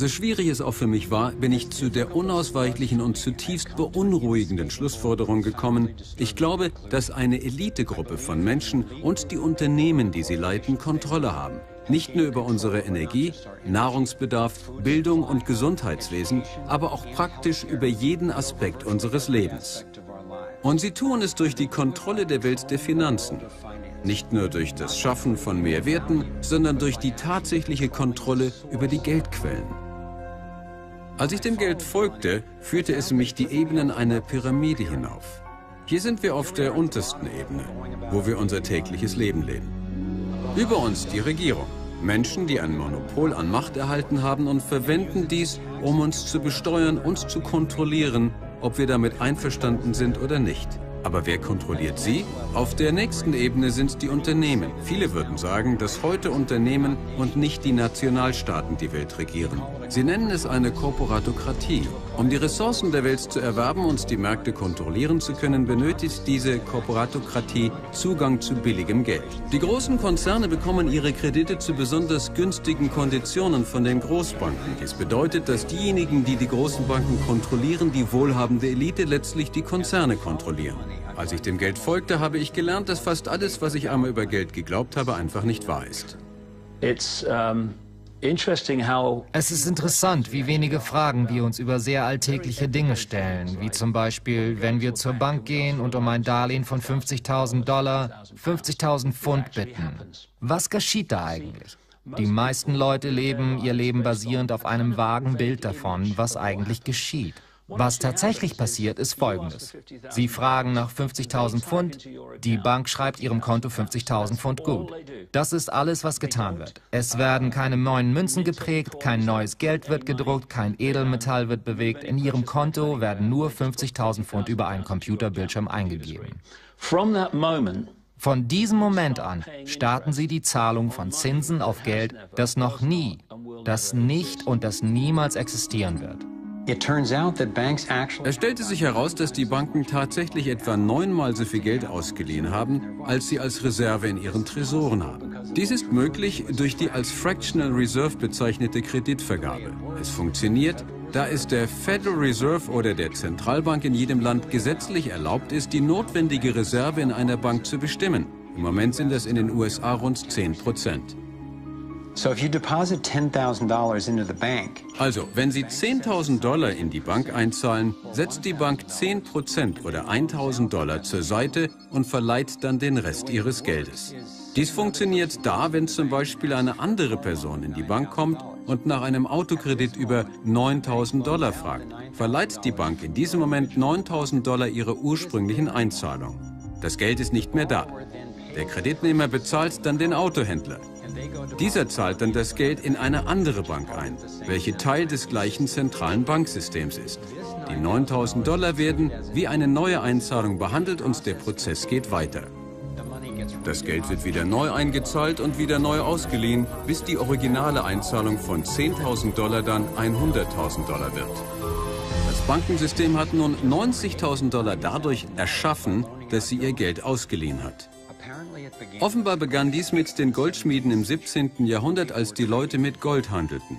So schwierig es auch für mich war, bin ich zu der unausweichlichen und zutiefst beunruhigenden Schlussforderung gekommen, ich glaube, dass eine Elitegruppe von Menschen und die Unternehmen, die sie leiten, Kontrolle haben. Nicht nur über unsere Energie, Nahrungsbedarf, Bildung und Gesundheitswesen, aber auch praktisch über jeden Aspekt unseres Lebens. Und sie tun es durch die Kontrolle der Welt der Finanzen. Nicht nur durch das Schaffen von mehr Werten, sondern durch die tatsächliche Kontrolle über die Geldquellen. Als ich dem Geld folgte, führte es mich die Ebenen einer Pyramide hinauf. Hier sind wir auf der untersten Ebene, wo wir unser tägliches Leben leben. Über uns die Regierung. Menschen, die ein Monopol an Macht erhalten haben und verwenden dies, um uns zu besteuern und zu kontrollieren, ob wir damit einverstanden sind oder nicht. Aber wer kontrolliert sie? Auf der nächsten Ebene sind die Unternehmen. Viele würden sagen, dass heute Unternehmen und nicht die Nationalstaaten die Welt regieren. Sie nennen es eine Korporatokratie. Um die Ressourcen der Welt zu erwerben und die Märkte kontrollieren zu können, benötigt diese Korporatokratie Zugang zu billigem Geld. Die großen Konzerne bekommen ihre Kredite zu besonders günstigen Konditionen von den Großbanken. Dies bedeutet, dass diejenigen, die die großen Banken kontrollieren, die wohlhabende Elite letztlich die Konzerne kontrollieren. Als ich dem Geld folgte, habe ich gelernt, dass fast alles, was ich einmal über Geld geglaubt habe, einfach nicht wahr ist. Es ist interessant, wie wenige Fragen wir uns über sehr alltägliche Dinge stellen, wie zum Beispiel, wenn wir zur Bank gehen und um ein Darlehen von 50.000 Dollar, 50.000 Pfund bitten. Was geschieht da eigentlich? Die meisten Leute leben ihr Leben basierend auf einem vagen Bild davon, was eigentlich geschieht. Was tatsächlich passiert, ist Folgendes. Sie fragen nach 50.000 Pfund, die Bank schreibt Ihrem Konto 50.000 Pfund gut. Das ist alles, was getan wird. Es werden keine neuen Münzen geprägt, kein neues Geld wird gedruckt, kein Edelmetall wird bewegt. In Ihrem Konto werden nur 50.000 Pfund über einen Computerbildschirm eingegeben. Von diesem Moment an starten Sie die Zahlung von Zinsen auf Geld, das noch nie, das nicht und das niemals existieren wird. Es stellte sich heraus, dass die Banken tatsächlich etwa neunmal so viel Geld ausgeliehen haben, als sie als Reserve in ihren Tresoren haben. Dies ist möglich durch die als Fractional Reserve bezeichnete Kreditvergabe. Es funktioniert, da es der Federal Reserve oder der Zentralbank in jedem Land gesetzlich erlaubt ist, die notwendige Reserve in einer Bank zu bestimmen. Im Moment sind es in den USA rund 10 Prozent. Also, wenn Sie 10.000 Dollar in die Bank einzahlen, setzt die Bank 10 Prozent oder 1.000 Dollar zur Seite und verleiht dann den Rest Ihres Geldes. Dies funktioniert da, wenn zum Beispiel eine andere Person in die Bank kommt und nach einem Autokredit über 9.000 Dollar fragt. Verleiht die Bank in diesem Moment 9.000 Dollar ihrer ursprünglichen Einzahlung. Das Geld ist nicht mehr da. Der Kreditnehmer bezahlt dann den Autohändler. Dieser zahlt dann das Geld in eine andere Bank ein, welche Teil des gleichen zentralen Banksystems ist. Die 9000 Dollar werden wie eine neue Einzahlung behandelt und der Prozess geht weiter. Das Geld wird wieder neu eingezahlt und wieder neu ausgeliehen, bis die originale Einzahlung von 10.000 Dollar dann 100.000 Dollar wird. Das Bankensystem hat nun 90.000 Dollar dadurch erschaffen, dass sie ihr Geld ausgeliehen hat. Offenbar begann dies mit den Goldschmieden im 17. Jahrhundert, als die Leute mit Gold handelten.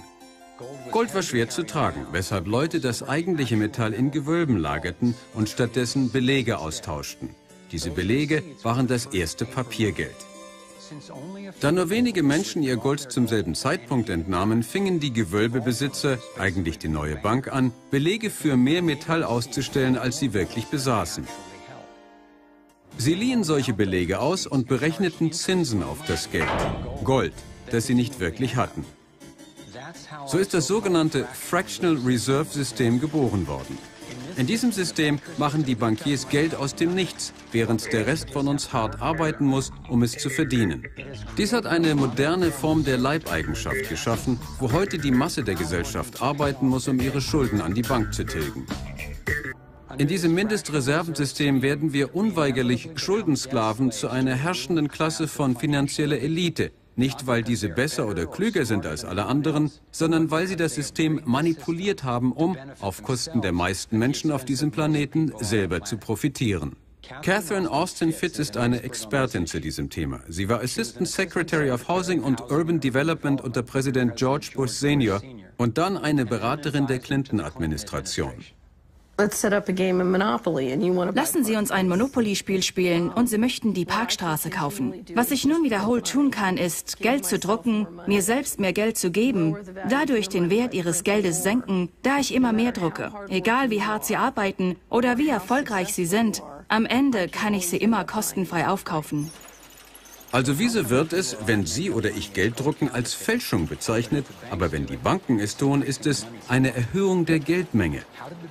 Gold war schwer zu tragen, weshalb Leute das eigentliche Metall in Gewölben lagerten und stattdessen Belege austauschten. Diese Belege waren das erste Papiergeld. Da nur wenige Menschen ihr Gold zum selben Zeitpunkt entnahmen, fingen die Gewölbebesitzer, eigentlich die neue Bank an, Belege für mehr Metall auszustellen, als sie wirklich besaßen. Sie liehen solche Belege aus und berechneten Zinsen auf das Geld, Gold, das sie nicht wirklich hatten. So ist das sogenannte Fractional Reserve System geboren worden. In diesem System machen die Bankiers Geld aus dem Nichts, während der Rest von uns hart arbeiten muss, um es zu verdienen. Dies hat eine moderne Form der Leibeigenschaft geschaffen, wo heute die Masse der Gesellschaft arbeiten muss, um ihre Schulden an die Bank zu tilgen. In diesem Mindestreservensystem werden wir unweigerlich Schuldensklaven zu einer herrschenden Klasse von finanzieller Elite, nicht weil diese besser oder klüger sind als alle anderen, sondern weil sie das System manipuliert haben, um, auf Kosten der meisten Menschen auf diesem Planeten, selber zu profitieren. Catherine Austin Fitz ist eine Expertin zu diesem Thema. Sie war Assistant Secretary of Housing und Urban Development unter Präsident George Bush Senior Und dann eine Beraterin der Clinton-Administration. Lassen Sie uns ein Monopoly-Spiel spielen und Sie möchten die Parkstraße kaufen. Was ich nun wiederholt tun kann, ist, Geld zu drucken, mir selbst mehr Geld zu geben, dadurch den Wert Ihres Geldes senken, da ich immer mehr drucke. Egal wie hart Sie arbeiten oder wie erfolgreich Sie sind, am Ende kann ich sie immer kostenfrei aufkaufen. Also wieso wird es, wenn Sie oder ich Geld drucken, als Fälschung bezeichnet, aber wenn die Banken es tun, ist es eine Erhöhung der Geldmenge.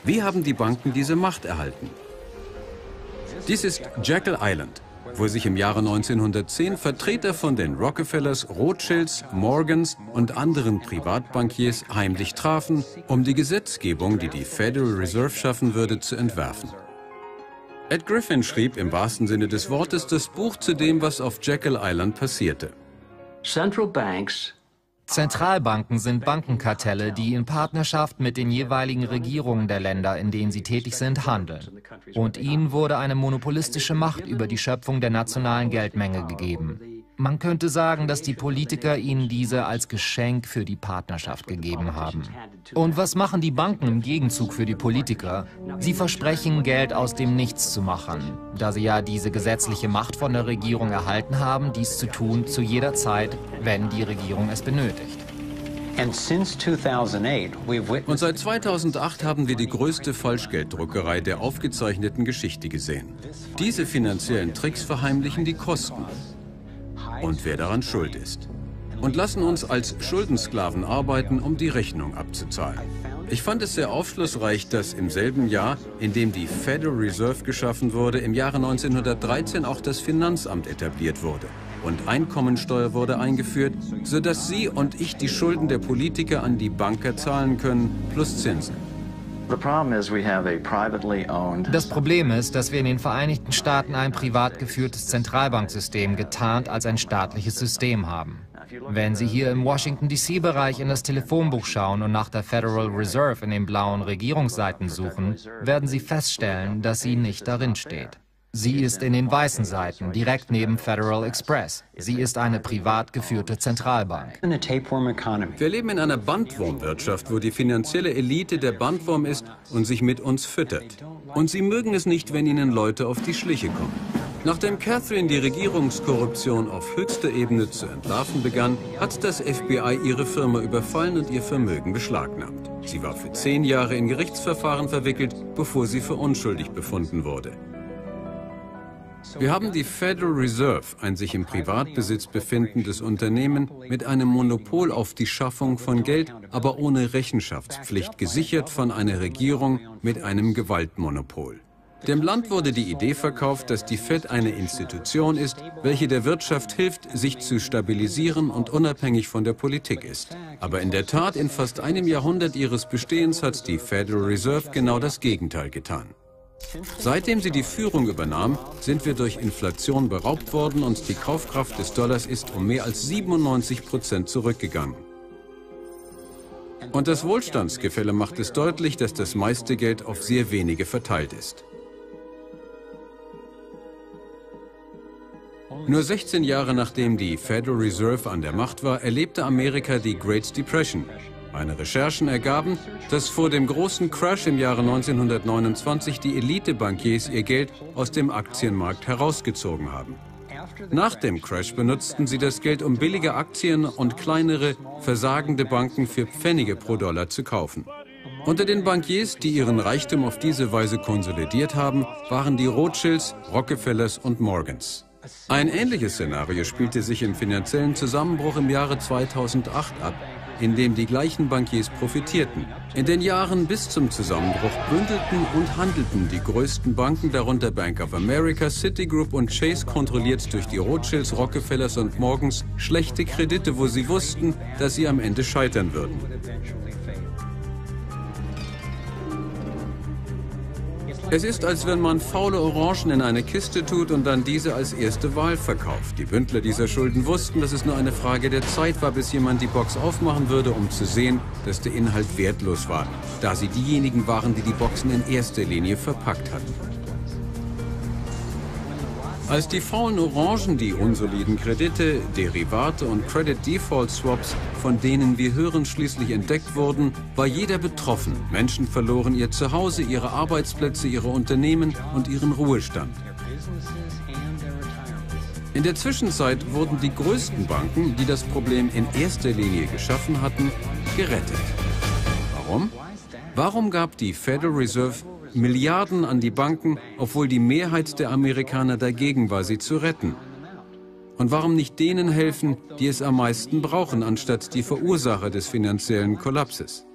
Wie haben die Banken diese Macht erhalten? Dies ist Jekyll Island, wo sich im Jahre 1910 Vertreter von den Rockefellers, Rothschilds, Morgans und anderen Privatbankiers heimlich trafen, um die Gesetzgebung, die die Federal Reserve schaffen würde, zu entwerfen. Ed Griffin schrieb im wahrsten Sinne des Wortes das Buch zu dem, was auf Jekyll Island passierte. Zentralbanken sind Bankenkartelle, die in Partnerschaft mit den jeweiligen Regierungen der Länder, in denen sie tätig sind, handeln. Und ihnen wurde eine monopolistische Macht über die Schöpfung der nationalen Geldmenge gegeben. Man könnte sagen, dass die Politiker ihnen diese als Geschenk für die Partnerschaft gegeben haben. Und was machen die Banken im Gegenzug für die Politiker? Sie versprechen, Geld aus dem Nichts zu machen, da sie ja diese gesetzliche Macht von der Regierung erhalten haben, dies zu tun zu jeder Zeit, wenn die Regierung es benötigt. Und seit 2008 haben wir die größte Falschgelddruckerei der aufgezeichneten Geschichte gesehen. Diese finanziellen Tricks verheimlichen die Kosten und wer daran schuld ist. Und lassen uns als Schuldensklaven arbeiten, um die Rechnung abzuzahlen. Ich fand es sehr aufschlussreich, dass im selben Jahr, in dem die Federal Reserve geschaffen wurde, im Jahre 1913 auch das Finanzamt etabliert wurde. Und Einkommensteuer wurde eingeführt, sodass Sie und ich die Schulden der Politiker an die Banker zahlen können, plus Zinsen. Das Problem ist, dass wir in den Vereinigten Staaten ein privat geführtes Zentralbanksystem getarnt als ein staatliches System haben. Wenn Sie hier im Washington DC-Bereich in das Telefonbuch schauen und nach der Federal Reserve in den blauen Regierungsseiten suchen, werden Sie feststellen, dass sie nicht darin steht. Sie ist in den weißen Seiten, direkt neben Federal Express. Sie ist eine privat geführte Zentralbank. Wir leben in einer Bandwurmwirtschaft, wo die finanzielle Elite der Bandwurm ist und sich mit uns füttert. Und sie mögen es nicht, wenn ihnen Leute auf die Schliche kommen. Nachdem Catherine die Regierungskorruption auf höchster Ebene zu entlarven begann, hat das FBI ihre Firma überfallen und ihr Vermögen beschlagnahmt. Sie war für zehn Jahre in Gerichtsverfahren verwickelt, bevor sie für unschuldig befunden wurde. Wir haben die Federal Reserve, ein sich im Privatbesitz befindendes Unternehmen mit einem Monopol auf die Schaffung von Geld, aber ohne Rechenschaftspflicht, gesichert von einer Regierung mit einem Gewaltmonopol. Dem Land wurde die Idee verkauft, dass die Fed eine Institution ist, welche der Wirtschaft hilft, sich zu stabilisieren und unabhängig von der Politik ist. Aber in der Tat, in fast einem Jahrhundert ihres Bestehens hat die Federal Reserve genau das Gegenteil getan. Seitdem sie die Führung übernahm, sind wir durch Inflation beraubt worden und die Kaufkraft des Dollars ist um mehr als 97 Prozent zurückgegangen. Und das Wohlstandsgefälle macht es deutlich, dass das meiste Geld auf sehr wenige verteilt ist. Nur 16 Jahre nachdem die Federal Reserve an der Macht war, erlebte Amerika die Great Depression, meine Recherchen ergaben, dass vor dem großen Crash im Jahre 1929 die Elitebankiers ihr Geld aus dem Aktienmarkt herausgezogen haben. Nach dem Crash benutzten sie das Geld, um billige Aktien und kleinere, versagende Banken für Pfennige pro Dollar zu kaufen. Unter den Bankiers, die ihren Reichtum auf diese Weise konsolidiert haben, waren die Rothschilds, Rockefellers und Morgans. Ein ähnliches Szenario spielte sich im finanziellen Zusammenbruch im Jahre 2008 ab, in dem die gleichen Bankiers profitierten. In den Jahren bis zum Zusammenbruch bündelten und handelten die größten Banken, darunter Bank of America, Citigroup und Chase, kontrolliert durch die Rothschilds, Rockefellers und Morgans, schlechte Kredite, wo sie wussten, dass sie am Ende scheitern würden. Es ist, als wenn man faule Orangen in eine Kiste tut und dann diese als erste Wahl verkauft. Die Bündler dieser Schulden wussten, dass es nur eine Frage der Zeit war, bis jemand die Box aufmachen würde, um zu sehen, dass der Inhalt wertlos war, da sie diejenigen waren, die die Boxen in erster Linie verpackt hatten. Als die faulen Orangen die unsoliden Kredite, Derivate und Credit Default Swaps, von denen wir hören, schließlich entdeckt wurden, war jeder betroffen. Menschen verloren ihr Zuhause, ihre Arbeitsplätze, ihre Unternehmen und ihren Ruhestand. In der Zwischenzeit wurden die größten Banken, die das Problem in erster Linie geschaffen hatten, gerettet. Warum? Warum gab die Federal Reserve Milliarden an die Banken, obwohl die Mehrheit der Amerikaner dagegen war, sie zu retten? Und warum nicht denen helfen, die es am meisten brauchen, anstatt die Verursacher des finanziellen Kollapses?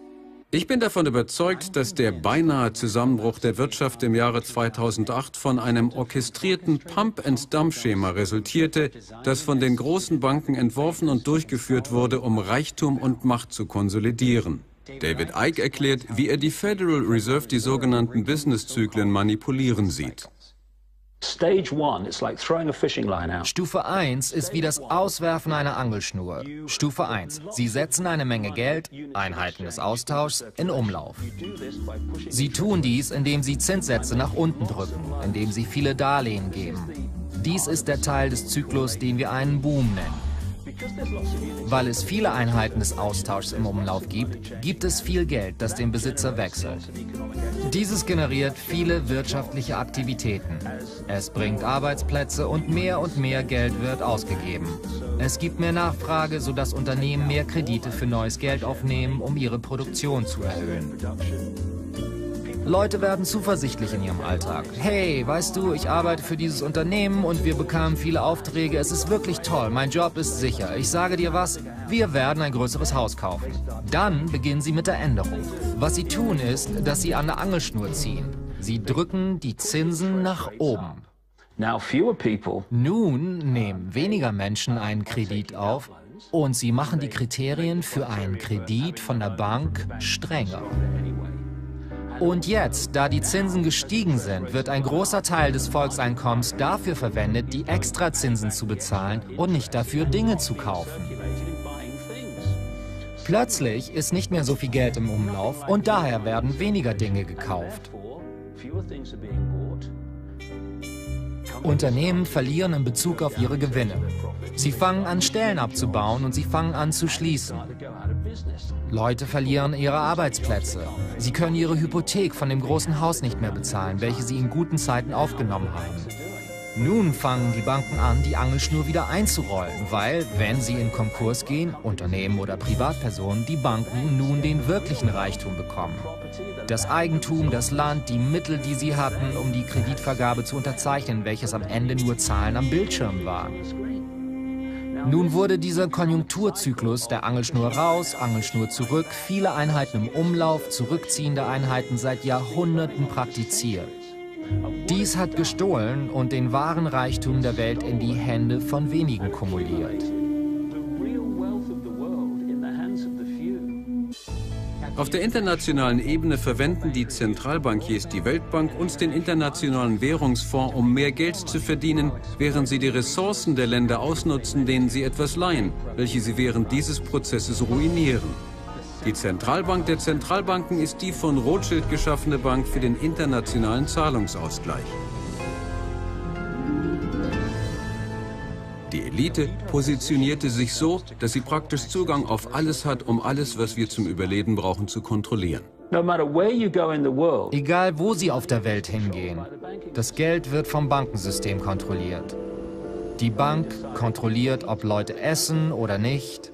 Ich bin davon überzeugt, dass der beinahe Zusammenbruch der Wirtschaft im Jahre 2008 von einem orchestrierten Pump-and-Dump-Schema resultierte, das von den großen Banken entworfen und durchgeführt wurde, um Reichtum und Macht zu konsolidieren. David Icke erklärt, wie er die Federal Reserve die sogenannten Business-Zyklen manipulieren sieht. Stufe 1 ist wie das Auswerfen einer Angelschnur. Stufe 1. Sie setzen eine Menge Geld, Einheiten des Austauschs, in Umlauf. Sie tun dies, indem sie Zinssätze nach unten drücken, indem sie viele Darlehen geben. Dies ist der Teil des Zyklus, den wir einen Boom nennen. Weil es viele Einheiten des Austauschs im Umlauf gibt, gibt es viel Geld, das den Besitzer wechselt. Dieses generiert viele wirtschaftliche Aktivitäten. Es bringt Arbeitsplätze und mehr und mehr Geld wird ausgegeben. Es gibt mehr Nachfrage, sodass Unternehmen mehr Kredite für neues Geld aufnehmen, um ihre Produktion zu erhöhen. Leute werden zuversichtlich in ihrem Alltag. Hey, weißt du, ich arbeite für dieses Unternehmen und wir bekamen viele Aufträge. Es ist wirklich toll. Mein Job ist sicher. Ich sage dir was, wir werden ein größeres Haus kaufen. Dann beginnen sie mit der Änderung. Was sie tun ist, dass sie an der Angelschnur ziehen. Sie drücken die Zinsen nach oben. Nun nehmen weniger Menschen einen Kredit auf und sie machen die Kriterien für einen Kredit von der Bank strenger. Und jetzt, da die Zinsen gestiegen sind, wird ein großer Teil des Volkseinkommens dafür verwendet, die Extrazinsen zu bezahlen und nicht dafür Dinge zu kaufen. Plötzlich ist nicht mehr so viel Geld im Umlauf und daher werden weniger Dinge gekauft. Unternehmen verlieren in Bezug auf ihre Gewinne. Sie fangen an, Stellen abzubauen und sie fangen an zu schließen. Leute verlieren ihre Arbeitsplätze. Sie können ihre Hypothek von dem großen Haus nicht mehr bezahlen, welche sie in guten Zeiten aufgenommen haben. Nun fangen die Banken an, die Angelschnur wieder einzurollen, weil, wenn sie in Konkurs gehen, Unternehmen oder Privatpersonen, die Banken nun den wirklichen Reichtum bekommen. Das Eigentum, das Land, die Mittel, die sie hatten, um die Kreditvergabe zu unterzeichnen, welches am Ende nur Zahlen am Bildschirm waren. Nun wurde dieser Konjunkturzyklus der Angelschnur raus, Angelschnur zurück, viele Einheiten im Umlauf, zurückziehende Einheiten seit Jahrhunderten praktiziert. Dies hat gestohlen und den wahren Reichtum der Welt in die Hände von wenigen kumuliert. Auf der internationalen Ebene verwenden die Zentralbankiers die Weltbank und den Internationalen Währungsfonds, um mehr Geld zu verdienen, während sie die Ressourcen der Länder ausnutzen, denen sie etwas leihen, welche sie während dieses Prozesses ruinieren. Die Zentralbank der Zentralbanken ist die von Rothschild geschaffene Bank für den internationalen Zahlungsausgleich. Die Elite positionierte sich so, dass sie praktisch Zugang auf alles hat, um alles, was wir zum Überleben brauchen, zu kontrollieren. Egal wo sie auf der Welt hingehen, das Geld wird vom Bankensystem kontrolliert. Die Bank kontrolliert, ob Leute essen oder nicht,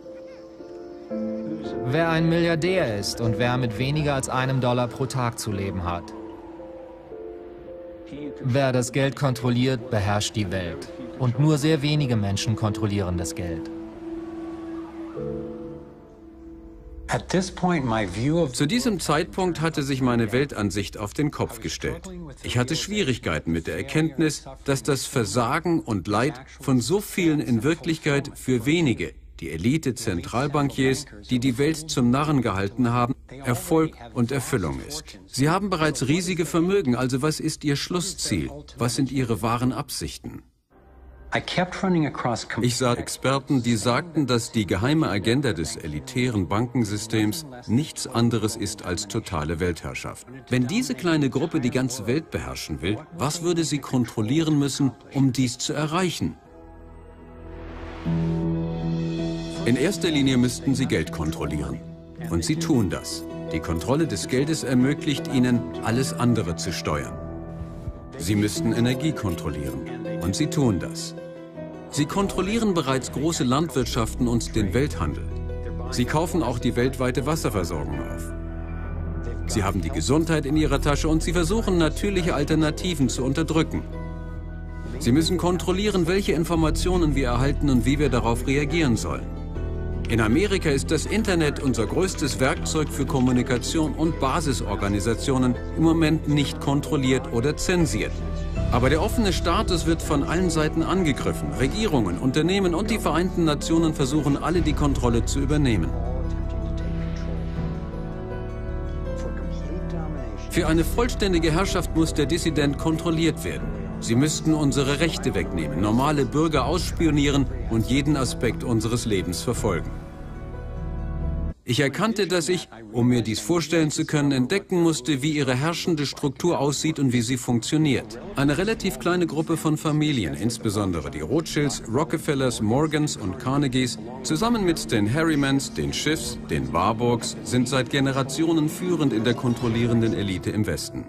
wer ein Milliardär ist und wer mit weniger als einem Dollar pro Tag zu leben hat. Wer das Geld kontrolliert, beherrscht die Welt. Und nur sehr wenige Menschen kontrollieren das Geld. Zu diesem Zeitpunkt hatte sich meine Weltansicht auf den Kopf gestellt. Ich hatte Schwierigkeiten mit der Erkenntnis, dass das Versagen und Leid von so vielen in Wirklichkeit für wenige die Elite-Zentralbankiers, die die Welt zum Narren gehalten haben, Erfolg und Erfüllung ist. Sie haben bereits riesige Vermögen, also was ist ihr Schlussziel? Was sind ihre wahren Absichten? Ich sah Experten, die sagten, dass die geheime Agenda des elitären Bankensystems nichts anderes ist als totale Weltherrschaft. Wenn diese kleine Gruppe die ganze Welt beherrschen will, was würde sie kontrollieren müssen, um dies zu erreichen? In erster Linie müssten sie Geld kontrollieren. Und sie tun das. Die Kontrolle des Geldes ermöglicht ihnen, alles andere zu steuern. Sie müssten Energie kontrollieren. Und sie tun das. Sie kontrollieren bereits große Landwirtschaften und den Welthandel. Sie kaufen auch die weltweite Wasserversorgung auf. Sie haben die Gesundheit in ihrer Tasche und sie versuchen natürliche Alternativen zu unterdrücken. Sie müssen kontrollieren, welche Informationen wir erhalten und wie wir darauf reagieren sollen. In Amerika ist das Internet unser größtes Werkzeug für Kommunikation und Basisorganisationen im Moment nicht kontrolliert oder zensiert. Aber der offene Status wird von allen Seiten angegriffen. Regierungen, Unternehmen und die Vereinten Nationen versuchen alle die Kontrolle zu übernehmen. Für eine vollständige Herrschaft muss der Dissident kontrolliert werden. Sie müssten unsere Rechte wegnehmen, normale Bürger ausspionieren und jeden Aspekt unseres Lebens verfolgen. Ich erkannte, dass ich, um mir dies vorstellen zu können, entdecken musste, wie ihre herrschende Struktur aussieht und wie sie funktioniert. Eine relativ kleine Gruppe von Familien, insbesondere die Rothschilds, Rockefellers, Morgans und Carnegies, zusammen mit den Harrymans, den Schiffs, den Warburgs, sind seit Generationen führend in der kontrollierenden Elite im Westen.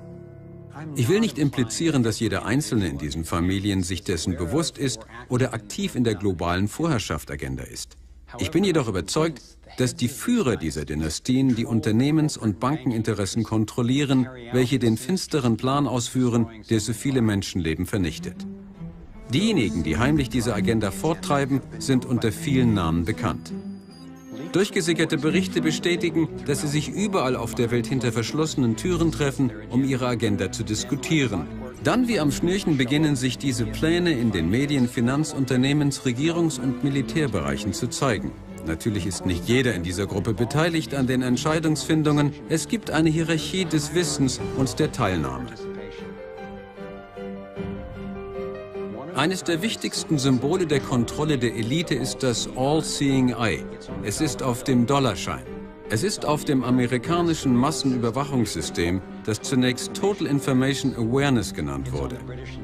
Ich will nicht implizieren, dass jeder Einzelne in diesen Familien sich dessen bewusst ist oder aktiv in der globalen Vorherrschaft-Agenda ist. Ich bin jedoch überzeugt, dass die Führer dieser Dynastien die Unternehmens- und Bankeninteressen kontrollieren, welche den finsteren Plan ausführen, der so viele Menschenleben vernichtet. Diejenigen, die heimlich diese Agenda forttreiben, sind unter vielen Namen bekannt. Durchgesickerte Berichte bestätigen, dass sie sich überall auf der Welt hinter verschlossenen Türen treffen, um ihre Agenda zu diskutieren. Dann wie am Schnürchen beginnen sich diese Pläne in den Medien, Finanz-, Unternehmens-, Regierungs- und Militärbereichen zu zeigen. Natürlich ist nicht jeder in dieser Gruppe beteiligt an den Entscheidungsfindungen. Es gibt eine Hierarchie des Wissens und der Teilnahme. Eines der wichtigsten Symbole der Kontrolle der Elite ist das All-Seeing Eye. Es ist auf dem Dollarschein. Es ist auf dem amerikanischen Massenüberwachungssystem, das zunächst Total Information Awareness genannt wurde.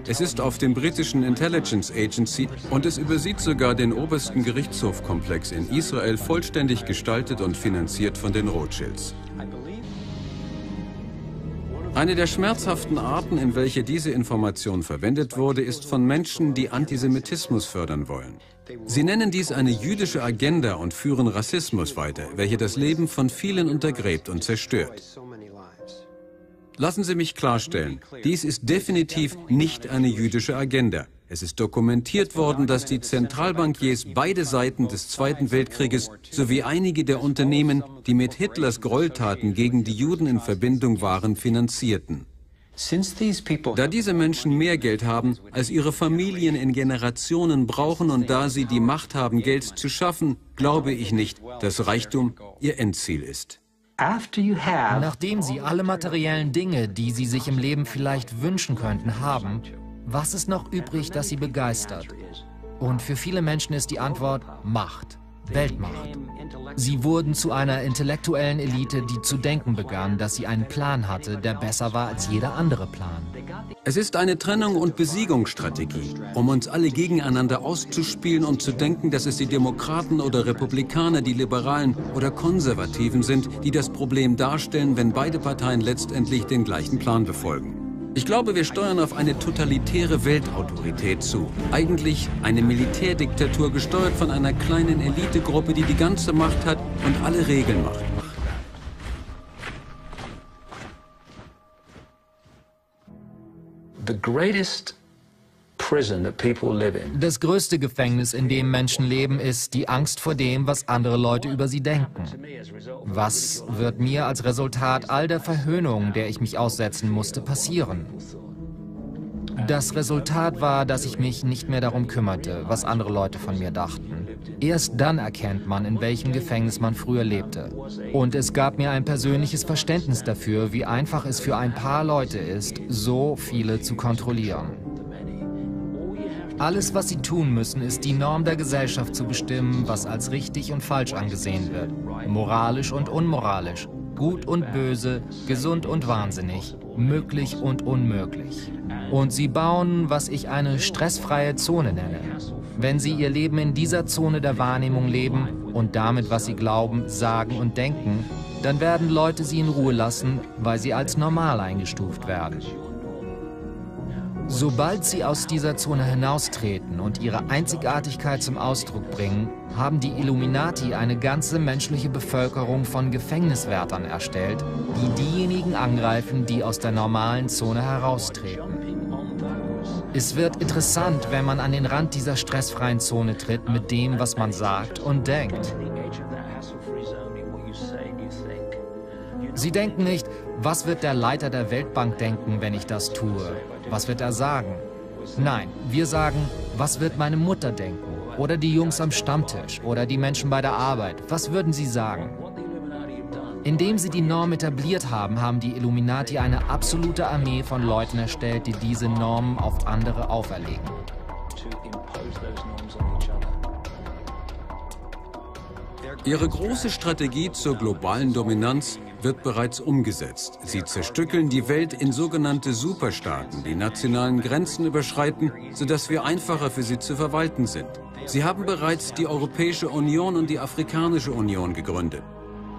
Es ist auf dem britischen Intelligence Agency und es übersieht sogar den obersten Gerichtshofkomplex in Israel vollständig gestaltet und finanziert von den Rothschilds. Eine der schmerzhaften Arten, in welche diese Information verwendet wurde, ist von Menschen, die Antisemitismus fördern wollen. Sie nennen dies eine jüdische Agenda und führen Rassismus weiter, welche das Leben von vielen untergräbt und zerstört. Lassen Sie mich klarstellen, dies ist definitiv nicht eine jüdische Agenda. Es ist dokumentiert worden, dass die Zentralbankiers beide Seiten des Zweiten Weltkrieges sowie einige der Unternehmen, die mit Hitlers Gräueltaten gegen die Juden in Verbindung waren, finanzierten. Da diese Menschen mehr Geld haben, als ihre Familien in Generationen brauchen und da sie die Macht haben, Geld zu schaffen, glaube ich nicht, dass Reichtum ihr Endziel ist. Nachdem sie alle materiellen Dinge, die sie sich im Leben vielleicht wünschen könnten, haben, was ist noch übrig, das sie begeistert? Und für viele Menschen ist die Antwort Macht. Weltmacht. Sie wurden zu einer intellektuellen Elite, die zu denken begann, dass sie einen Plan hatte, der besser war als jeder andere Plan. Es ist eine Trennung- und Besiegungsstrategie, um uns alle gegeneinander auszuspielen und zu denken, dass es die Demokraten oder Republikaner, die Liberalen oder Konservativen sind, die das Problem darstellen, wenn beide Parteien letztendlich den gleichen Plan befolgen. Ich glaube, wir steuern auf eine totalitäre Weltautorität zu. Eigentlich eine Militärdiktatur gesteuert von einer kleinen Elitegruppe, die die ganze Macht hat und alle Regeln macht. The greatest das größte Gefängnis, in dem Menschen leben, ist die Angst vor dem, was andere Leute über sie denken. Was wird mir als Resultat all der Verhöhnung, der ich mich aussetzen musste, passieren? Das Resultat war, dass ich mich nicht mehr darum kümmerte, was andere Leute von mir dachten. Erst dann erkennt man, in welchem Gefängnis man früher lebte. Und es gab mir ein persönliches Verständnis dafür, wie einfach es für ein paar Leute ist, so viele zu kontrollieren. Alles, was sie tun müssen, ist die Norm der Gesellschaft zu bestimmen, was als richtig und falsch angesehen wird. Moralisch und unmoralisch, gut und böse, gesund und wahnsinnig, möglich und unmöglich. Und sie bauen, was ich eine stressfreie Zone nenne. Wenn sie ihr Leben in dieser Zone der Wahrnehmung leben und damit, was sie glauben, sagen und denken, dann werden Leute sie in Ruhe lassen, weil sie als normal eingestuft werden. Sobald sie aus dieser Zone hinaustreten und ihre Einzigartigkeit zum Ausdruck bringen, haben die Illuminati eine ganze menschliche Bevölkerung von Gefängniswärtern erstellt, die diejenigen angreifen, die aus der normalen Zone heraustreten. Es wird interessant, wenn man an den Rand dieser stressfreien Zone tritt mit dem, was man sagt und denkt. Sie denken nicht, was wird der Leiter der Weltbank denken, wenn ich das tue? Was wird er sagen? Nein, wir sagen, was wird meine Mutter denken? Oder die Jungs am Stammtisch? Oder die Menschen bei der Arbeit? Was würden sie sagen? Indem sie die Norm etabliert haben, haben die Illuminati eine absolute Armee von Leuten erstellt, die diese Normen auf andere auferlegen. Ihre große Strategie zur globalen Dominanz wird bereits umgesetzt. Sie zerstückeln die Welt in sogenannte Superstaaten, die nationalen Grenzen überschreiten, sodass wir einfacher für sie zu verwalten sind. Sie haben bereits die Europäische Union und die Afrikanische Union gegründet.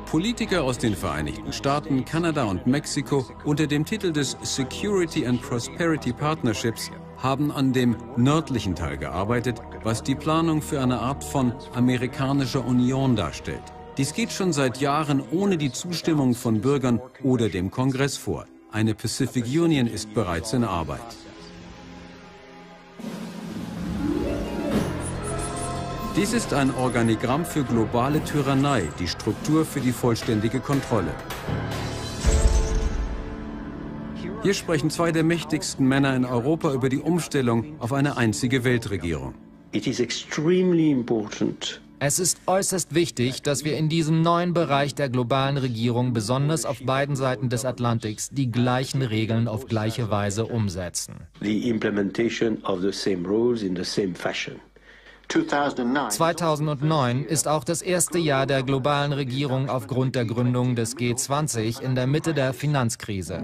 Politiker aus den Vereinigten Staaten, Kanada und Mexiko unter dem Titel des Security and Prosperity Partnerships haben an dem nördlichen Teil gearbeitet, was die Planung für eine Art von amerikanischer Union darstellt. Dies geht schon seit Jahren ohne die Zustimmung von Bürgern oder dem Kongress vor. Eine Pacific Union ist bereits in Arbeit. Dies ist ein Organigramm für globale Tyrannei, die Struktur für die vollständige Kontrolle. Hier sprechen zwei der mächtigsten Männer in Europa über die Umstellung auf eine einzige Weltregierung. It is extremely important es ist äußerst wichtig, dass wir in diesem neuen Bereich der globalen Regierung besonders auf beiden Seiten des Atlantiks die gleichen Regeln auf gleiche Weise umsetzen. The implementation of the same rules in the same fashion. 2009 ist auch das erste Jahr der globalen Regierung aufgrund der Gründung des G20 in der Mitte der Finanzkrise.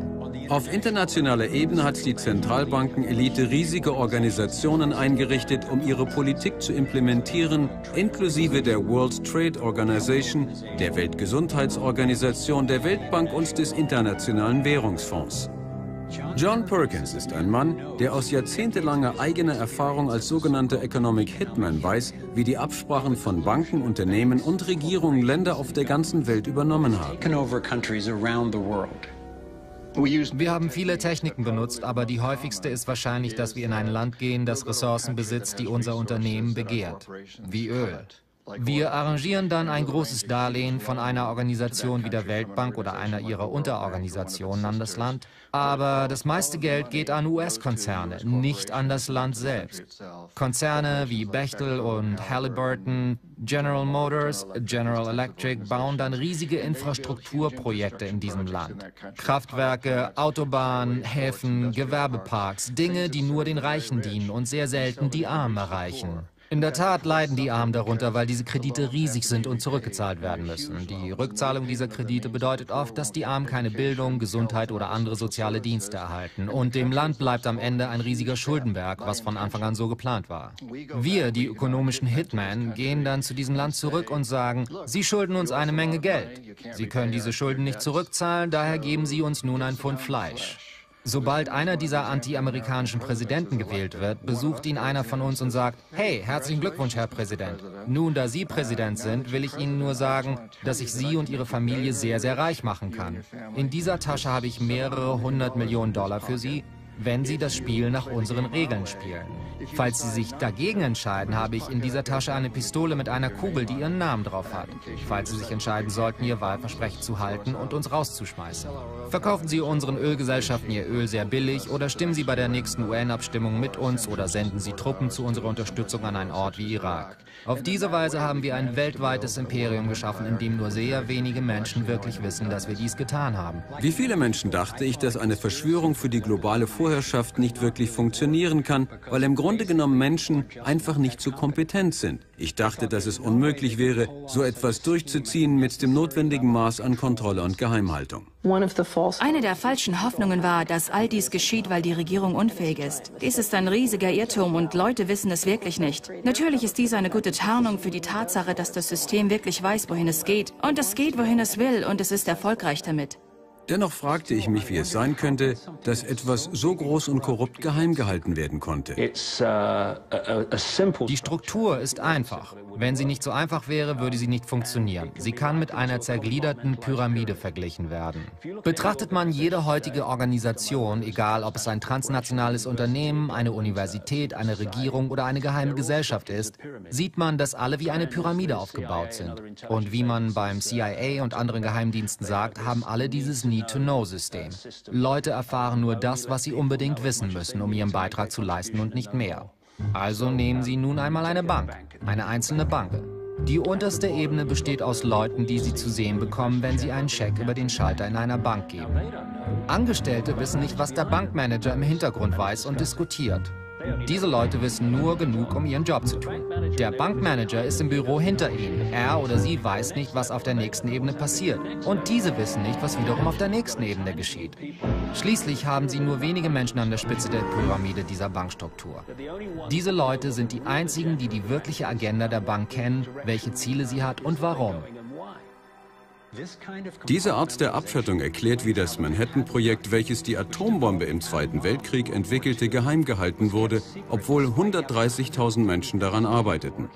Auf internationaler Ebene hat die Zentralbankenelite riesige Organisationen eingerichtet, um ihre Politik zu implementieren, inklusive der World Trade Organization, der Weltgesundheitsorganisation, der Weltbank und des Internationalen Währungsfonds. John Perkins ist ein Mann, der aus jahrzehntelanger eigener Erfahrung als sogenannter Economic Hitman weiß, wie die Absprachen von Banken, Unternehmen und Regierungen Länder auf der ganzen Welt übernommen haben. Wir haben viele Techniken benutzt, aber die häufigste ist wahrscheinlich, dass wir in ein Land gehen, das Ressourcen besitzt, die unser Unternehmen begehrt, wie Öl. Wir arrangieren dann ein großes Darlehen von einer Organisation wie der Weltbank oder einer ihrer Unterorganisationen an das Land. Aber das meiste Geld geht an US-Konzerne, nicht an das Land selbst. Konzerne wie Bechtel und Halliburton, General Motors, General Electric bauen dann riesige Infrastrukturprojekte in diesem Land. Kraftwerke, Autobahnen, Häfen, Gewerbeparks, Dinge, die nur den Reichen dienen und sehr selten die Armen erreichen. In der Tat leiden die Armen darunter, weil diese Kredite riesig sind und zurückgezahlt werden müssen. Die Rückzahlung dieser Kredite bedeutet oft, dass die Armen keine Bildung, Gesundheit oder andere soziale Dienste erhalten. Und dem Land bleibt am Ende ein riesiger Schuldenberg, was von Anfang an so geplant war. Wir, die ökonomischen Hitmen, gehen dann zu diesem Land zurück und sagen, Sie schulden uns eine Menge Geld. Sie können diese Schulden nicht zurückzahlen, daher geben Sie uns nun ein Pfund Fleisch. Sobald einer dieser anti-amerikanischen Präsidenten gewählt wird, besucht ihn einer von uns und sagt, hey, herzlichen Glückwunsch, Herr Präsident. Nun, da Sie Präsident sind, will ich Ihnen nur sagen, dass ich Sie und Ihre Familie sehr, sehr reich machen kann. In dieser Tasche habe ich mehrere hundert Millionen Dollar für Sie wenn Sie das Spiel nach unseren Regeln spielen. Falls Sie sich dagegen entscheiden, habe ich in dieser Tasche eine Pistole mit einer Kugel, die Ihren Namen drauf hat. Falls Sie sich entscheiden sollten, Ihr Wahlversprechen zu halten und uns rauszuschmeißen. Verkaufen Sie unseren Ölgesellschaften Ihr Öl sehr billig oder stimmen Sie bei der nächsten UN-Abstimmung mit uns oder senden Sie Truppen zu unserer Unterstützung an einen Ort wie Irak. Auf diese Weise haben wir ein weltweites Imperium geschaffen, in dem nur sehr wenige Menschen wirklich wissen, dass wir dies getan haben. Wie viele Menschen dachte ich, dass eine Verschwörung für die globale Vor Vorherrschaft nicht wirklich funktionieren kann, weil im Grunde genommen Menschen einfach nicht so kompetent sind. Ich dachte, dass es unmöglich wäre, so etwas durchzuziehen mit dem notwendigen Maß an Kontrolle und Geheimhaltung. Eine der falschen Hoffnungen war, dass all dies geschieht, weil die Regierung unfähig ist. Dies ist ein riesiger Irrtum und Leute wissen es wirklich nicht. Natürlich ist dies eine gute Tarnung für die Tatsache, dass das System wirklich weiß, wohin es geht. Und es geht, wohin es will und es ist erfolgreich damit. Dennoch fragte ich mich, wie es sein könnte, dass etwas so groß und korrupt geheim gehalten werden konnte. Uh, die Struktur ist einfach. Wenn sie nicht so einfach wäre, würde sie nicht funktionieren. Sie kann mit einer zergliederten Pyramide verglichen werden. Betrachtet man jede heutige Organisation, egal ob es ein transnationales Unternehmen, eine Universität, eine Regierung oder eine geheime Gesellschaft ist, sieht man, dass alle wie eine Pyramide aufgebaut sind. Und wie man beim CIA und anderen Geheimdiensten sagt, haben alle dieses Need-to-Know-System. Leute erfahren nur das, was sie unbedingt wissen müssen, um ihren Beitrag zu leisten und nicht mehr. Also nehmen Sie nun einmal eine Bank, eine einzelne Bank. Die unterste Ebene besteht aus Leuten, die Sie zu sehen bekommen, wenn Sie einen Scheck über den Schalter in einer Bank geben. Angestellte wissen nicht, was der Bankmanager im Hintergrund weiß und diskutiert. Diese Leute wissen nur genug, um ihren Job zu tun. Der Bankmanager ist im Büro hinter ihnen. Er oder sie weiß nicht, was auf der nächsten Ebene passiert. Und diese wissen nicht, was wiederum auf der nächsten Ebene geschieht. Schließlich haben sie nur wenige Menschen an der Spitze der Pyramide dieser Bankstruktur. Diese Leute sind die einzigen, die die wirkliche Agenda der Bank kennen, welche Ziele sie hat und warum. Diese Art der Abschottung erklärt, wie das Manhattan-Projekt, welches die Atombombe im Zweiten Weltkrieg entwickelte, geheim gehalten wurde, obwohl 130.000 Menschen daran arbeiteten.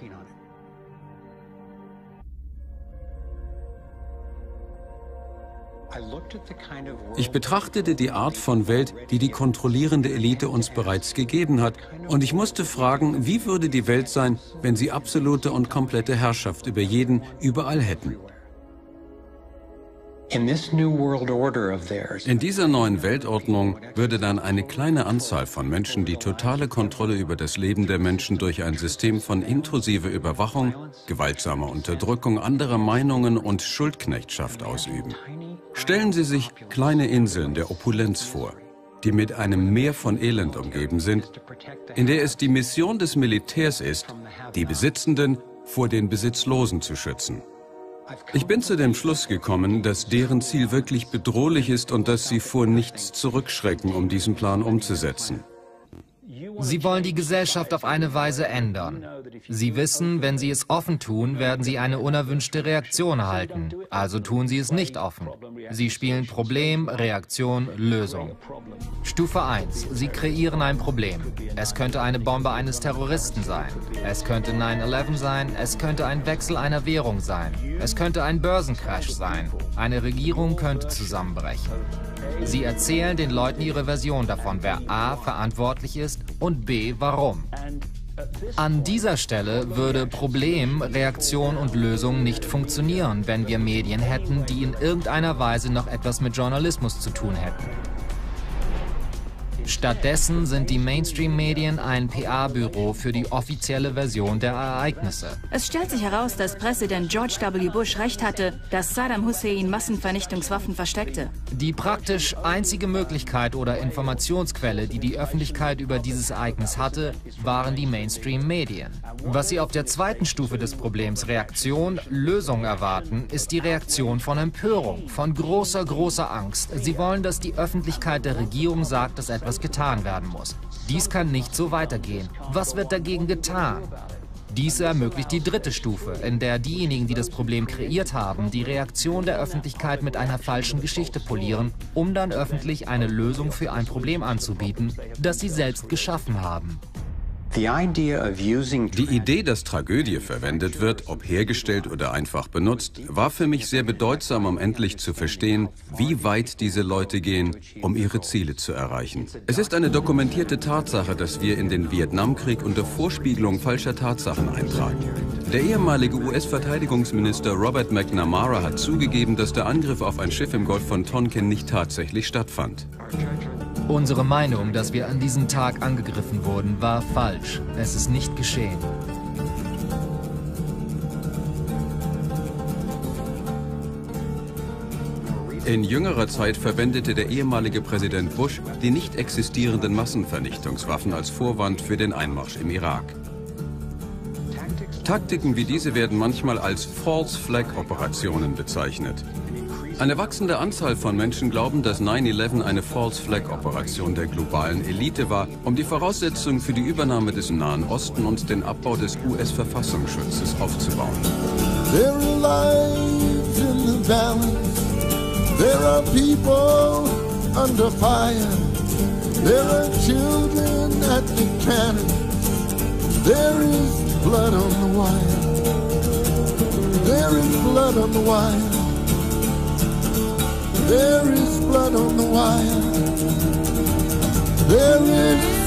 Ich betrachtete die Art von Welt, die die kontrollierende Elite uns bereits gegeben hat, und ich musste fragen, wie würde die Welt sein, wenn sie absolute und komplette Herrschaft über jeden überall hätten. In dieser neuen Weltordnung würde dann eine kleine Anzahl von Menschen die totale Kontrolle über das Leben der Menschen durch ein System von intrusiver Überwachung, gewaltsamer Unterdrückung anderer Meinungen und Schuldknechtschaft ausüben. Stellen Sie sich kleine Inseln der Opulenz vor, die mit einem Meer von Elend umgeben sind, in der es die Mission des Militärs ist, die Besitzenden vor den Besitzlosen zu schützen. Ich bin zu dem Schluss gekommen, dass deren Ziel wirklich bedrohlich ist und dass sie vor nichts zurückschrecken, um diesen Plan umzusetzen. Sie wollen die Gesellschaft auf eine Weise ändern. Sie wissen, wenn Sie es offen tun, werden Sie eine unerwünschte Reaktion erhalten. Also tun Sie es nicht offen. Sie spielen Problem, Reaktion, Lösung. Stufe 1. Sie kreieren ein Problem. Es könnte eine Bombe eines Terroristen sein. Es könnte 9-11 sein. Es könnte ein Wechsel einer Währung sein. Es könnte ein Börsencrash sein. Eine Regierung könnte zusammenbrechen. Sie erzählen den Leuten ihre Version davon, wer A verantwortlich ist und B warum. An dieser Stelle würde Problem, Reaktion und Lösung nicht funktionieren, wenn wir Medien hätten, die in irgendeiner Weise noch etwas mit Journalismus zu tun hätten. Stattdessen sind die Mainstream-Medien ein PA-Büro für die offizielle Version der Ereignisse. Es stellt sich heraus, dass Präsident George W. Bush recht hatte, dass Saddam Hussein Massenvernichtungswaffen versteckte. Die praktisch einzige Möglichkeit oder Informationsquelle, die die Öffentlichkeit über dieses Ereignis hatte, waren die Mainstream-Medien. Was sie auf der zweiten Stufe des Problems Reaktion, Lösung erwarten, ist die Reaktion von Empörung, von großer, großer Angst. Sie wollen, dass die Öffentlichkeit der Regierung sagt, dass etwas getan werden muss. Dies kann nicht so weitergehen. Was wird dagegen getan? Dies ermöglicht die dritte Stufe, in der diejenigen, die das Problem kreiert haben, die Reaktion der Öffentlichkeit mit einer falschen Geschichte polieren, um dann öffentlich eine Lösung für ein Problem anzubieten, das sie selbst geschaffen haben. Die Idee, dass Tragödie verwendet wird, ob hergestellt oder einfach benutzt, war für mich sehr bedeutsam, um endlich zu verstehen, wie weit diese Leute gehen, um ihre Ziele zu erreichen. Es ist eine dokumentierte Tatsache, dass wir in den Vietnamkrieg unter Vorspiegelung falscher Tatsachen eintragen. Der ehemalige US-Verteidigungsminister Robert McNamara hat zugegeben, dass der Angriff auf ein Schiff im Golf von Tonkin nicht tatsächlich stattfand. Unsere Meinung, dass wir an diesem Tag angegriffen wurden, war falsch. Es ist nicht geschehen. In jüngerer Zeit verwendete der ehemalige Präsident Bush die nicht existierenden Massenvernichtungswaffen als Vorwand für den Einmarsch im Irak. Taktiken wie diese werden manchmal als False Flag Operationen bezeichnet. Eine wachsende Anzahl von Menschen glauben, dass 9-11 eine False Flag Operation der globalen Elite war, um die Voraussetzungen für die Übernahme des Nahen Osten und den Abbau des US-Verfassungsschutzes aufzubauen. There is blood on the wire. There is blood on the wire. There is blood on the wire. There is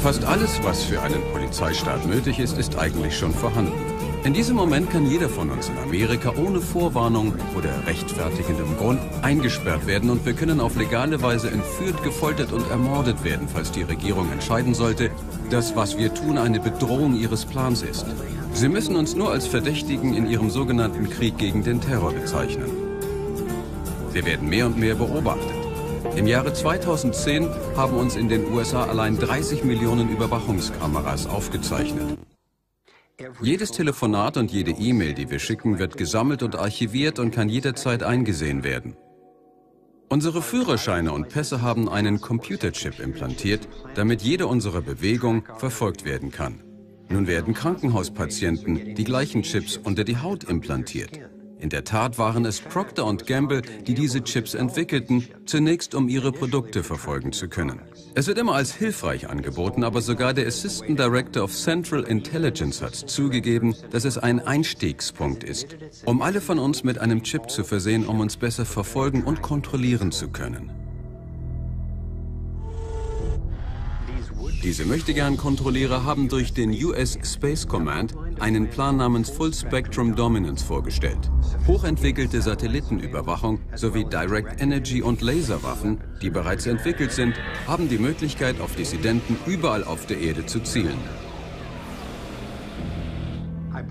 Fast alles, was für einen Polizeistaat nötig ist, ist eigentlich schon vorhanden. In diesem Moment kann jeder von uns in Amerika ohne Vorwarnung oder rechtfertigendem Grund eingesperrt werden und wir können auf legale Weise entführt, gefoltert und ermordet werden, falls die Regierung entscheiden sollte, dass was wir tun eine Bedrohung ihres Plans ist. Sie müssen uns nur als Verdächtigen in ihrem sogenannten Krieg gegen den Terror bezeichnen. Wir werden mehr und mehr beobachtet. Im Jahre 2010 haben uns in den USA allein 30 Millionen Überwachungskameras aufgezeichnet. Jedes Telefonat und jede E-Mail, die wir schicken, wird gesammelt und archiviert und kann jederzeit eingesehen werden. Unsere Führerscheine und Pässe haben einen Computerchip implantiert, damit jede unserer Bewegung verfolgt werden kann. Nun werden Krankenhauspatienten die gleichen Chips unter die Haut implantiert. In der Tat waren es Procter Gamble, die diese Chips entwickelten, zunächst um ihre Produkte verfolgen zu können. Es wird immer als hilfreich angeboten, aber sogar der Assistant Director of Central Intelligence hat zugegeben, dass es ein Einstiegspunkt ist, um alle von uns mit einem Chip zu versehen, um uns besser verfolgen und kontrollieren zu können. Diese Möchtegern-Kontrollierer haben durch den US Space Command einen Plan namens Full Spectrum Dominance vorgestellt. Hochentwickelte Satellitenüberwachung sowie Direct Energy und Laserwaffen, die bereits entwickelt sind, haben die Möglichkeit, auf Dissidenten überall auf der Erde zu zielen.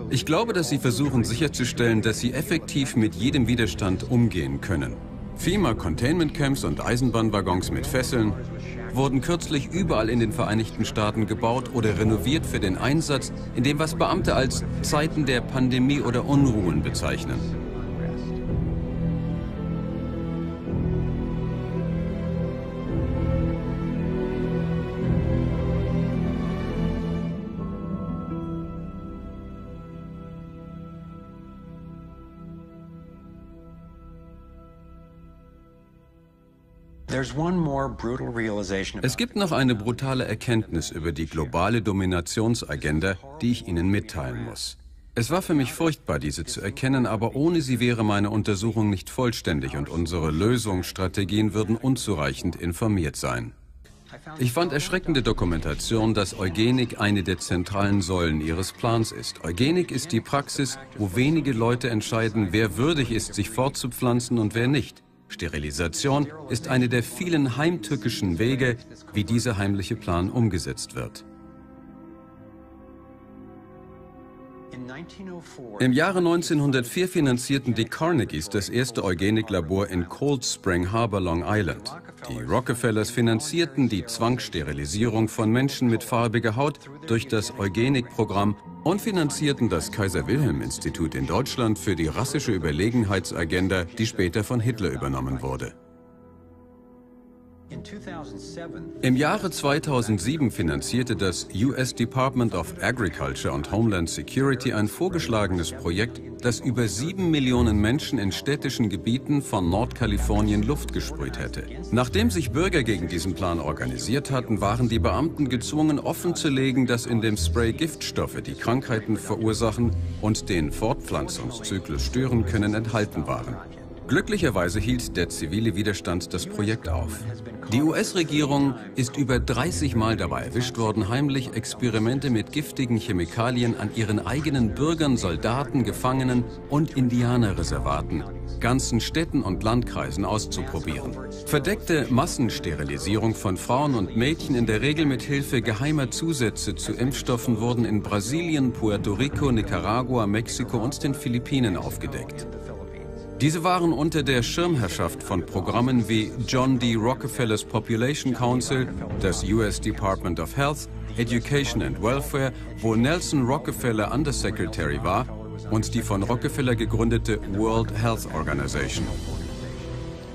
Ich glaube, dass sie versuchen sicherzustellen, dass sie effektiv mit jedem Widerstand umgehen können. FEMA Containment Camps und Eisenbahnwaggons mit Fesseln, wurden kürzlich überall in den Vereinigten Staaten gebaut oder renoviert für den Einsatz, in dem was Beamte als Zeiten der Pandemie oder Unruhen bezeichnen. Es gibt noch eine brutale Erkenntnis über die globale Dominationsagenda, die ich Ihnen mitteilen muss. Es war für mich furchtbar, diese zu erkennen, aber ohne sie wäre meine Untersuchung nicht vollständig und unsere Lösungsstrategien würden unzureichend informiert sein. Ich fand erschreckende Dokumentation, dass Eugenik eine der zentralen Säulen ihres Plans ist. Eugenik ist die Praxis, wo wenige Leute entscheiden, wer würdig ist, sich fortzupflanzen und wer nicht. Sterilisation ist eine der vielen heimtückischen Wege, wie dieser heimliche Plan umgesetzt wird. Im Jahre 1904 finanzierten die Carnegies das erste Eugeniklabor in Cold Spring Harbor, Long Island. Die Rockefellers finanzierten die Zwangssterilisierung von Menschen mit farbiger Haut durch das Eugenikprogramm und finanzierten das Kaiser-Wilhelm-Institut in Deutschland für die rassische Überlegenheitsagenda, die später von Hitler übernommen wurde. Im Jahre 2007 finanzierte das US Department of Agriculture und Homeland Security ein vorgeschlagenes Projekt, das über sieben Millionen Menschen in städtischen Gebieten von Nordkalifornien Luft gesprüht hätte. Nachdem sich Bürger gegen diesen Plan organisiert hatten, waren die Beamten gezwungen, offenzulegen, dass in dem Spray Giftstoffe, die Krankheiten verursachen und den Fortpflanzungszyklus stören können, enthalten waren. Glücklicherweise hielt der zivile Widerstand das Projekt auf. Die US-Regierung ist über 30 Mal dabei erwischt worden, heimlich Experimente mit giftigen Chemikalien an ihren eigenen Bürgern, Soldaten, Gefangenen und Indianerreservaten, ganzen Städten und Landkreisen auszuprobieren. Verdeckte Massensterilisierung von Frauen und Mädchen in der Regel mit Hilfe geheimer Zusätze zu Impfstoffen wurden in Brasilien, Puerto Rico, Nicaragua, Mexiko und den Philippinen aufgedeckt. Diese waren unter der Schirmherrschaft von Programmen wie John D. Rockefellers Population Council, das US Department of Health, Education and Welfare, wo Nelson Rockefeller Undersecretary war, und die von Rockefeller gegründete World Health Organization.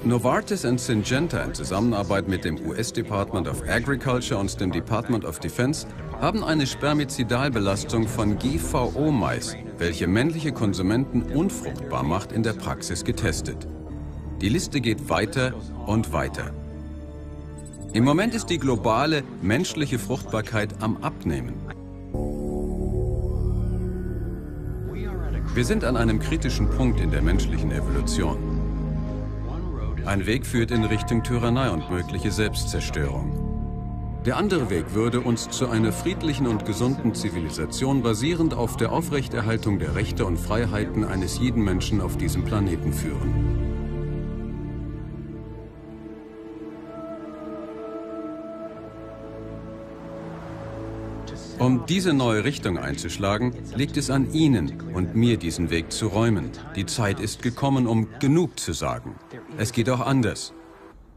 Novartis und Syngenta in Zusammenarbeit mit dem US Department of Agriculture und dem Department of Defense haben eine Spermizidalbelastung von GVO-Mais, welche männliche Konsumenten unfruchtbar macht, in der Praxis getestet. Die Liste geht weiter und weiter. Im Moment ist die globale menschliche Fruchtbarkeit am Abnehmen. Wir sind an einem kritischen Punkt in der menschlichen Evolution. Ein Weg führt in Richtung Tyrannei und mögliche Selbstzerstörung. Der andere Weg würde uns zu einer friedlichen und gesunden Zivilisation basierend auf der Aufrechterhaltung der Rechte und Freiheiten eines jeden Menschen auf diesem Planeten führen. Um diese neue Richtung einzuschlagen, liegt es an Ihnen und mir, diesen Weg zu räumen. Die Zeit ist gekommen, um genug zu sagen. Es geht auch anders.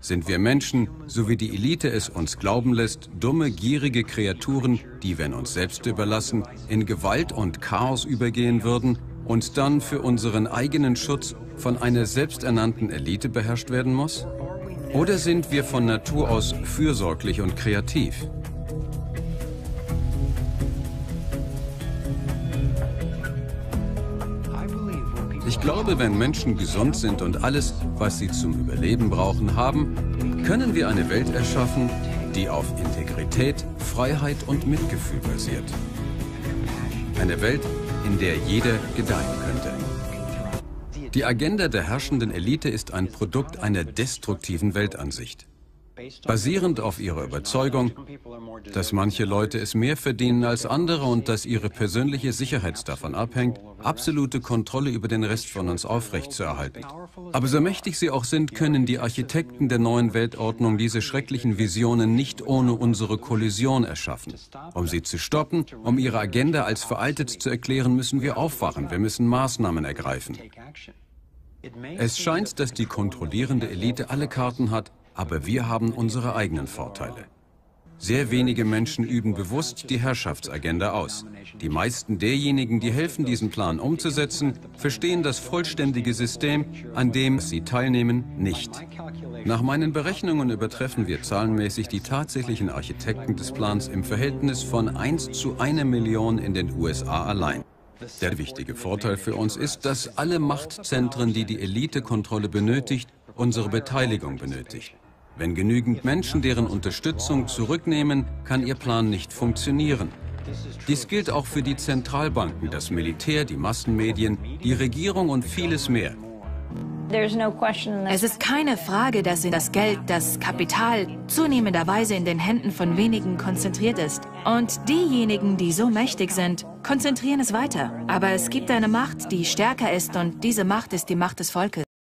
Sind wir Menschen, so wie die Elite es uns glauben lässt, dumme, gierige Kreaturen, die, wenn uns selbst überlassen, in Gewalt und Chaos übergehen würden und dann für unseren eigenen Schutz von einer selbsternannten Elite beherrscht werden muss? Oder sind wir von Natur aus fürsorglich und kreativ? Glaube, wenn Menschen gesund sind und alles, was sie zum Überleben brauchen, haben, können wir eine Welt erschaffen, die auf Integrität, Freiheit und Mitgefühl basiert. Eine Welt, in der jeder gedeihen könnte. Die Agenda der herrschenden Elite ist ein Produkt einer destruktiven Weltansicht basierend auf ihrer Überzeugung, dass manche Leute es mehr verdienen als andere und dass ihre persönliche Sicherheit davon abhängt, absolute Kontrolle über den Rest von uns aufrechtzuerhalten. Aber so mächtig sie auch sind, können die Architekten der neuen Weltordnung diese schrecklichen Visionen nicht ohne unsere Kollision erschaffen. Um sie zu stoppen, um ihre Agenda als veraltet zu erklären, müssen wir aufwachen, wir müssen Maßnahmen ergreifen. Es scheint, dass die kontrollierende Elite alle Karten hat, aber wir haben unsere eigenen Vorteile. Sehr wenige Menschen üben bewusst die Herrschaftsagenda aus. Die meisten derjenigen, die helfen, diesen Plan umzusetzen, verstehen das vollständige System, an dem sie teilnehmen, nicht. Nach meinen Berechnungen übertreffen wir zahlenmäßig die tatsächlichen Architekten des Plans im Verhältnis von 1 zu 1 Million in den USA allein. Der wichtige Vorteil für uns ist, dass alle Machtzentren, die die Elitekontrolle benötigt, unsere Beteiligung benötigt. Wenn genügend Menschen deren Unterstützung zurücknehmen, kann ihr Plan nicht funktionieren. Dies gilt auch für die Zentralbanken, das Militär, die Massenmedien, die Regierung und vieles mehr. Es ist keine Frage, dass das Geld, das Kapital zunehmenderweise in den Händen von wenigen konzentriert ist. Und diejenigen, die so mächtig sind, konzentrieren es weiter. Aber es gibt eine Macht, die stärker ist und diese Macht ist die Macht des Volkes.